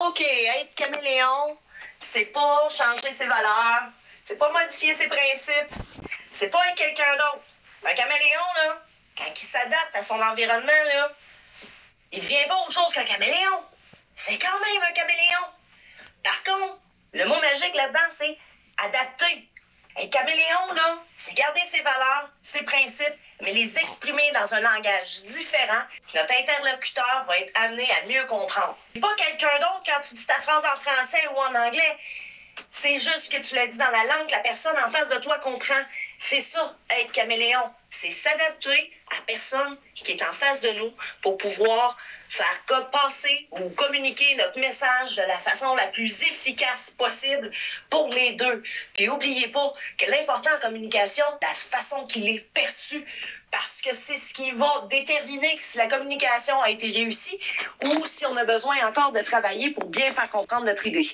OK, être caméléon, c'est pas changer ses valeurs, c'est pas modifier ses principes, c'est pas être quelqu'un d'autre. Un caméléon, là, quand il s'adapte à son environnement, là, il devient pas autre chose qu'un caméléon. C'est quand même un caméléon. Par contre, le mot magique là-dedans, c'est adapter. Un caméléon, là, c'est garder ses valeurs, ses principes, mais les exprimer dans un langage différent. Notre interlocuteur va être amené à mieux comprendre. Pas quelqu'un d'autre quand tu dis ta phrase en français ou en anglais. C'est juste que tu l'as dit dans la langue que la personne en face de toi comprend. C'est ça, être caméléon. C'est s'adapter à la personne qui est en face de nous pour pouvoir faire passer ou communiquer notre message de la façon la plus efficace possible pour les deux. Et oubliez pas que l'important en communication, la façon qu'il est perçu, parce que c'est ce qui va déterminer si la communication a été réussie ou si on a besoin encore de travailler pour bien faire comprendre notre idée.